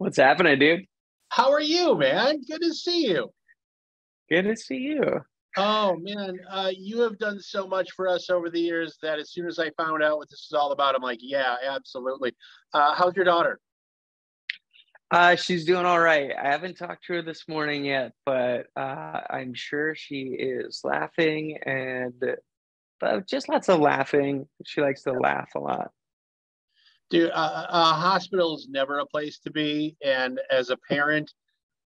What's happening, dude? How are you, man? Good to see you. Good to see you. Oh man, uh, you have done so much for us over the years that as soon as I found out what this is all about, I'm like, yeah, absolutely. Uh, how's your daughter? Uh, she's doing all right. I haven't talked to her this morning yet, but uh, I'm sure she is laughing and just lots of laughing. She likes to laugh a lot. Dude, uh, a hospital is never a place to be, and as a parent,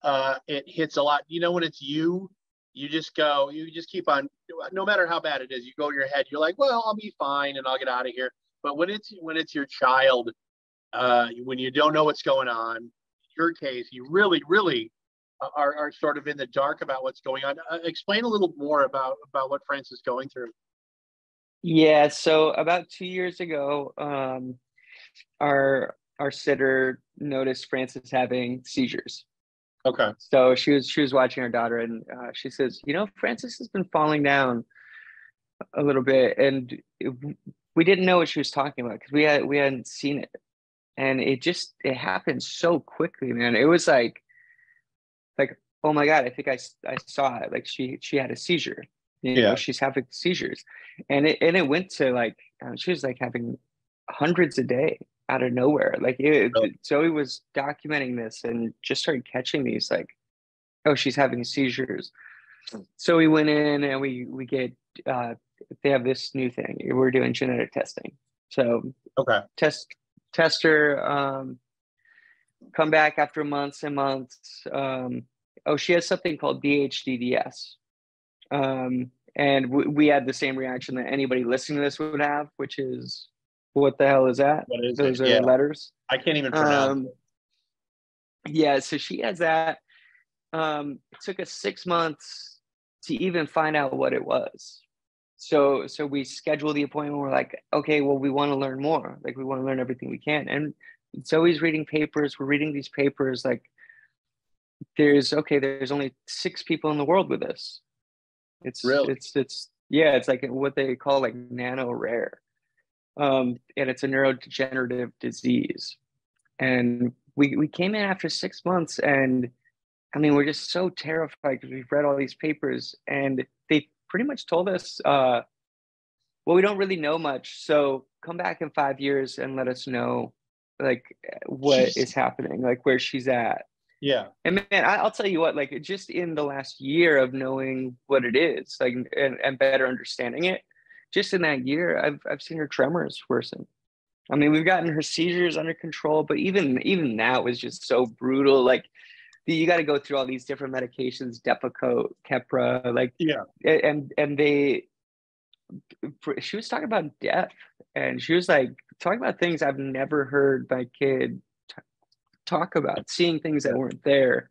uh, it hits a lot. You know, when it's you, you just go, you just keep on. No matter how bad it is, you go in your head. You're like, well, I'll be fine, and I'll get out of here. But when it's when it's your child, uh, when you don't know what's going on, your case, you really, really are, are sort of in the dark about what's going on. Uh, explain a little more about about what Frances is going through. Yeah, so about two years ago, um, our our sitter noticed Frances having seizures. Okay. So she was she was watching her daughter, and uh, she says, "You know, Frances has been falling down a little bit, and it, we didn't know what she was talking about because we had we hadn't seen it, and it just it happened so quickly, man. It was like, like, oh my god, I think I I saw it. Like she she had a seizure, you yeah. know, she's having seizures, and it and it went to like um, she was like having hundreds a day out of nowhere. Like it, oh. Zoe was documenting this and just started catching these like, oh, she's having seizures. So we went in and we we get uh, they have this new thing. We're doing genetic testing. So okay, test tester um, come back after months and months. Um, oh, she has something called DHDDS. Um, and w- we had the same reaction that anybody listening to this would have, which is, what the hell is that? What is Those it? are yeah. letters. I can't even pronounce um, Yeah, so she has that. Um, it took us six months to even find out what it was. So so we schedule the appointment. We're like, okay, well, we want to learn more. Like we want to learn everything we can. And Zoe's reading papers. We're reading these papers. Like there's okay, there's only six people in the world with this it's really? it's it's yeah, it's like what they call like nano rare. Um, and it's a neurodegenerative disease. And we we came in after six months and I mean we're just so terrified because we've read all these papers and they pretty much told us uh well we don't really know much. So come back in five years and let us know like what Jeez. is happening, like where she's at. Yeah. And man, I, will tell you what, like just in the last year of knowing what it is, like and, and better understanding it, just in that year, I've I've seen her tremors worsen. I mean, we've gotten her seizures under control, but even even that was just so brutal. Like you got to go through all these different medications, Depakote, Keppra, like yeah, and and they. She was talking about death, and she was like talking about things I've never heard my kid talk about, seeing things that weren't there.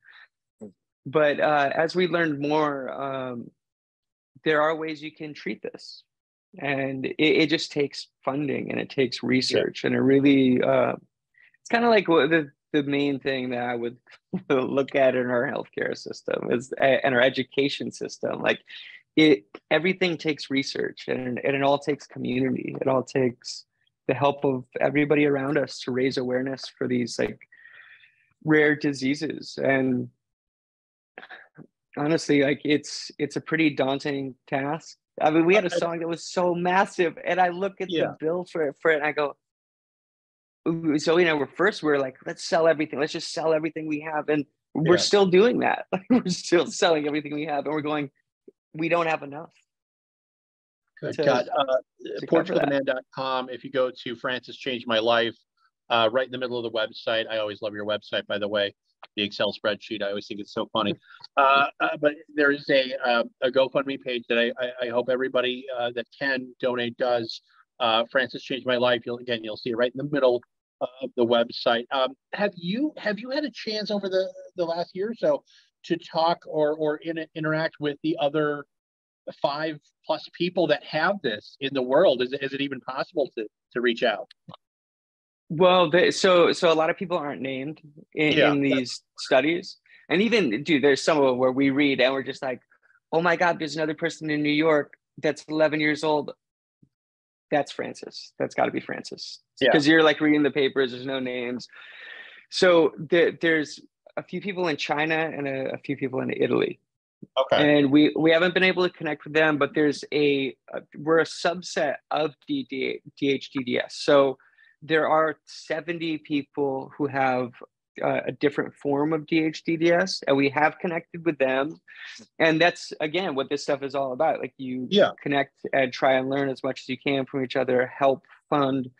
But uh, as we learned more, um, there are ways you can treat this. And it, it just takes funding and it takes research. Yeah. And it really, uh, it's kind of like the, the main thing that I would look at in our healthcare system is and our education system. Like it, everything takes research and, and it all takes community. It all takes the help of everybody around us to raise awareness for these like rare diseases and honestly like it's it's a pretty daunting task i mean we had a song that was so massive and i look at yeah. the bill for it for it and i go so you know we're first we're like let's sell everything let's just sell everything we have and we're yeah. still doing that Like we're still selling everything we have and we're going we don't have enough Good to, God. Uh. If you go to Frances Changed My Life, uh, right in the middle of the website. I always love your website, by the way, the Excel spreadsheet. I always think it's so funny. Uh, uh, but there is a, uh, a GoFundMe page that I, I, I hope everybody uh, that can donate does. Uh, Frances changed my life. You'll again, you'll see it right in the middle of the website. Um, have you have you had a chance over the the last year or so to talk or or in, interact with the other five plus people that have this in the world? Is, is it even possible to to reach out? Well, they, so so a lot of people aren't named in, yeah, in these studies, and even dude, there's some of them where we read and we're just like, oh my god, there's another person in New York that's 11 years old. That's Frances. That's got to be Frances. Because yeah. you're like reading the papers. There's no names. So the, there's a few people in China and a, a, few people in Italy. Okay. And we we haven't been able to connect with them, but there's a, a we're a subset of DD, DHDDS. So there are 70 people who have uh, a different form of DHDDS, and we have connected with them. And that's again what this stuff is all about. Like you yeah. connect and try and learn as much as you can from each other, help fund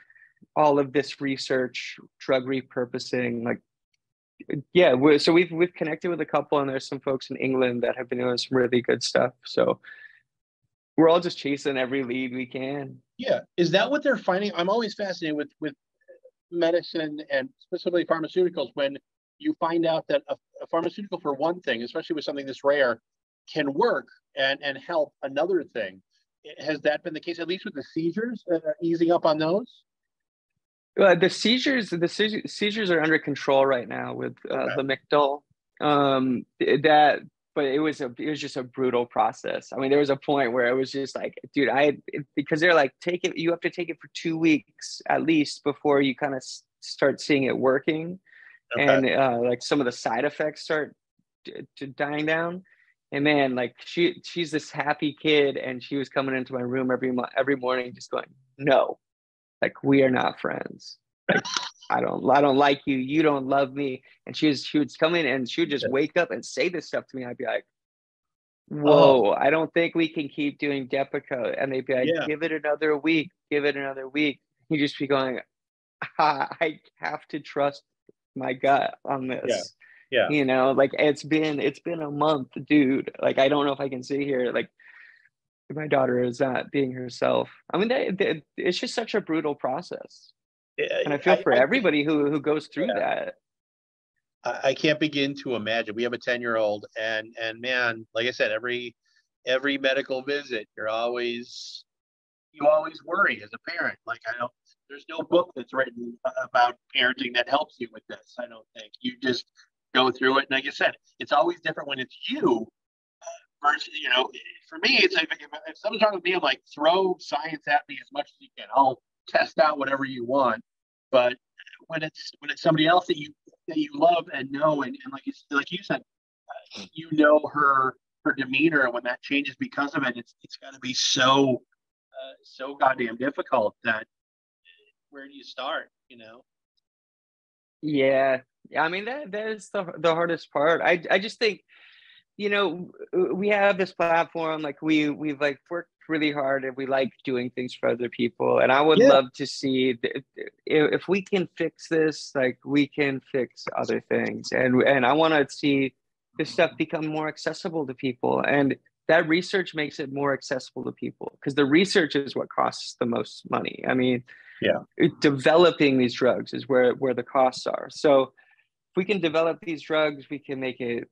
all of this research, drug repurposing, like yeah. So we've we've connected with a couple, and there's some folks in England that have been doing some really good stuff. So we're all just chasing every lead we can. Yeah, is that what they're finding? I'm always fascinated with with medicine and specifically pharmaceuticals when you find out that a, a, pharmaceutical for one thing, especially with something this rare, can work and, and help another thing. Has that been the case, at least with the seizures, uh, easing up on those? Uh, the seizures, the seizures are under control right now with uh, okay. Lamictal. Um, that but it was a it was just a brutal process. I mean, there was a point where it was just like, dude, I because they're like, take it, you have to take it for two weeks at least before you kind of start seeing it working, okay. and uh, like some of the side effects start d- d- dying down. And man, like she she's this happy kid, and she was coming into my room every mo- every morning, just going, no, like we are not friends. Like, I don't I don't like you. You don't love me. And she was she would come in and she would just wake up and say this stuff to me. I'd be like, oh. Whoa, oh. I don't think we can keep doing Depakote. And they'd be like, yeah. give it another week, give it another week. You just be going, I have to trust my gut on this. Yeah. Yeah. You know, like it's been it's been a month, dude. Like I don't know if I can sit here like my daughter is not being herself. I mean, they, they, it's just such a brutal process and I feel for I, everybody who who goes through yeah. that. I can't begin to imagine. We have a ten year old, and and man, like I said, every every medical visit, you're always you always worry as a parent. Like I don't, there's no book that's written about parenting that helps you with this. I don't think you just go through it. And like I said, it's always different when it's you uh, versus you know. For me, it's like if, if someone's talking to me, I'm like, throw science at me as much as you can. I'll test out whatever you want. But when it's when it's somebody else that you that you love and know, and, and like you like you said, uh, you know her her demeanor when that changes because of it. It's it's got to be so uh, so goddamn difficult that where do you start? You know. Yeah, I mean that that is the the hardest part. I I just think, you know, we have this platform like we we've like worked really hard and we like doing things for other people. And I would yeah. love to see if we can fix this, like we can fix other things. And and I want to see this stuff become more accessible to people. And that research makes it more accessible to people because the research is what costs the most money. I mean, yeah, developing these drugs is where where the costs are. So if we can develop these drugs, we can make it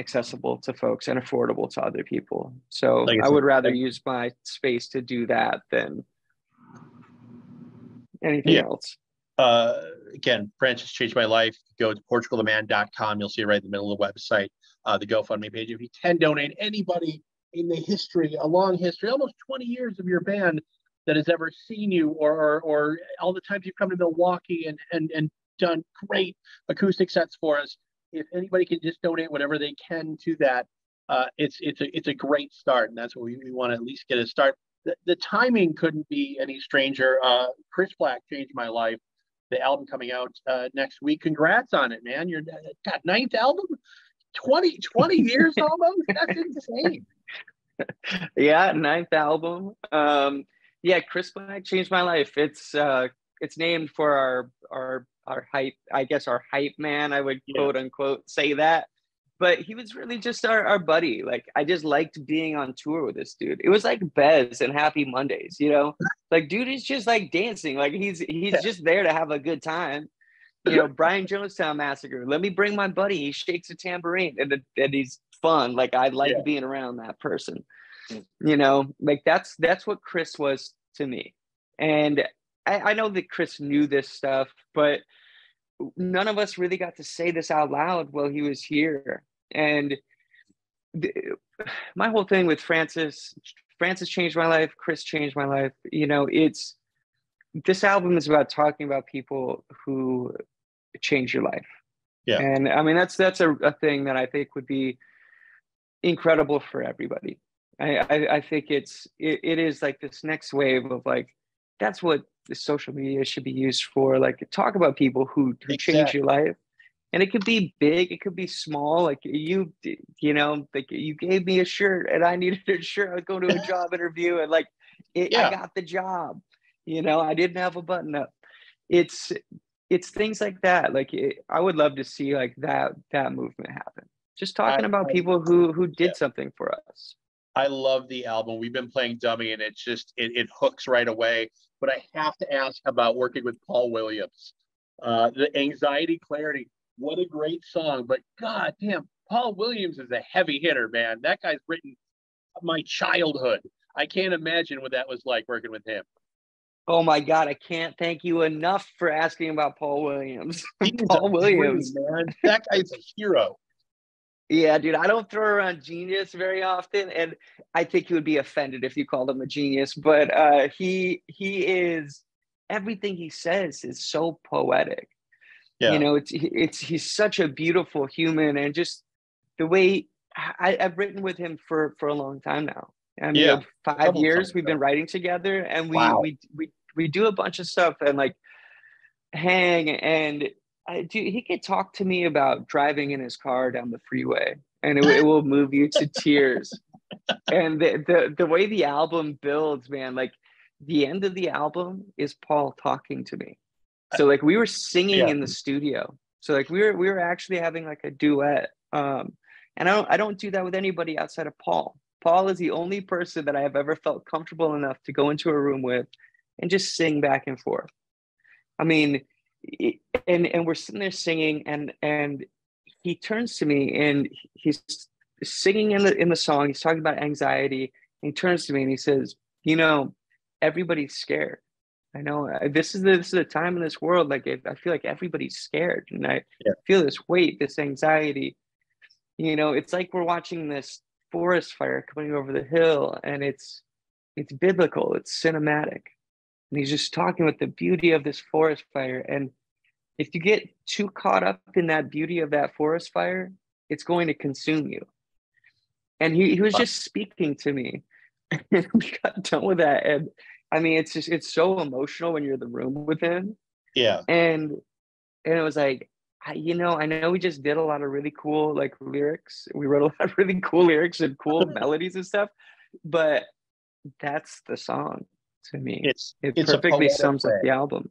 accessible to folks and affordable to other people. So like I, would rather use my space to do that than anything yeah. else. Uh, again, Frances changed my life. Go to portugaltheman.com. You'll see it right in the middle of the website, uh, the GoFundMe page. If you can donate, anybody in the history, a long history, almost 20 years of your band that has ever seen you or, or, or all the times you've come to Milwaukee and, and, and done great acoustic sets for us, if anybody can just donate whatever they can to that, uh, it's it's a it's a great start, and that's what we, we want to at least get a start. The, the timing couldn't be any stranger. Uh, Chris Black changed my life. The album coming out uh, next week. Congrats on it, man! Your got ninth album, 20, 20 years almost. That's insane. yeah, ninth album. Um, yeah, Chris Black changed my life. It's uh, it's named for our our our hype, I guess our hype man, I would yeah. quote unquote say that. But he was really just our, our buddy. Like I just liked being on tour with this dude. It was like Bez and Happy Mondays, you know? Like dude is just like dancing. Like he's he's yeah. just there to have a good time. You know, Brian Jonestown Massacre. Let me bring my buddy. He shakes a tambourine and, and he's fun. Like I like yeah. being around that person. Mm. You know, like that's that's what Chris was to me. And I, I know that Chris knew this stuff, but none of us really got to say this out loud while he was here. And th- my whole thing with Frances, Frances changed my life. Chris changed my life. You know, it's this album is about talking about people who change your life. Yeah. And I mean, that's, that's a, a thing that I think would be incredible for everybody. I, I, I think it's, it, it is like this next wave of like, that's what the social media should be used for. Like talk about people who, who exactly. change your life and it could be big it could be small like you you know like you gave me a shirt and i needed a shirt i was going to a job interview and like it, yeah. i got the job you know i didn't have a button up it's it's things like that like it, i would love to see like that that movement happen just talking I, about I, people who who did yeah. something for us i love the album we've been playing dummy and it's just it, it hooks right away but i have to ask about working with paul williams uh, the anxiety clarity what a great song. But god damn, Paul Williams is a heavy hitter, man. That guy's written my childhood. I can't imagine what that was like working with him. Oh my God, I can't thank you enough for asking about Paul Williams. Paul Williams, man. That guy's a hero. Yeah, dude, I don't throw around genius very often, and I think you would be offended if you called him a genius. But uh, he he is everything he says is so poetic yeah. you know it's it's he's such a beautiful human and just the way I, have written with him for for a long time now I mean, yeah. five years we've been writing together and we, wow. we we we do a bunch of stuff and like hang and I do he could talk to me about driving in his car down the freeway and it, it will move you to tears. And the, the the way the album builds man like the end of the album is paul talking to me. So like we were singing yeah. in the studio. So like we were we were actually having like a duet um and i don't i don't do that with anybody outside of paul. Paul is the only person that i have ever felt comfortable enough to go into a room with and just sing back and forth. I mean and and we're sitting there singing and and he turns to me and he's singing in the in the song he's talking about anxiety and he turns to me and he says you know everybody's scared I know uh, this is the, this is a time in this world like I feel like everybody's scared, and I yeah. feel this weight, this anxiety. You know, it's like we're watching this forest fire coming over the hill, and it's it's biblical, it's cinematic, and he's just talking about the beauty of this forest fire. And if you get too caught up in that beauty of that forest fire, it's going to consume you. And he, he was just speaking to me, and we got done with that, and I mean, it's just it's so emotional when you're in the room with him. Yeah. And and it was like, I, you know, I know we just did a lot of really cool like lyrics. We wrote a lot of really cool lyrics and cool melodies and stuff, but that's the song to me. It's it it's perfectly sums way. up the album.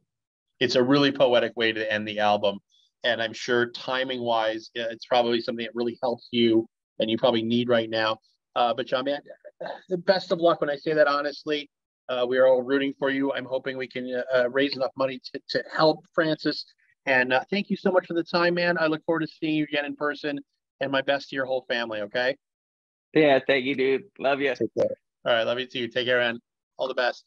It's a really poetic way to end the album, and I'm sure timing wise, it's probably something that really helps you and you probably need right now. Uh, but John, man, the best of luck when I say that honestly. Uh, we are all rooting for you. I'm hoping we can uh, uh, raise enough money to, to help Frances. And uh, thank you so much for the time, man. I look forward to seeing you again in person. And my best to your whole family. Okay. Yeah. Thank you, dude. Love you. All right. Love you too. Take care, man. All the best.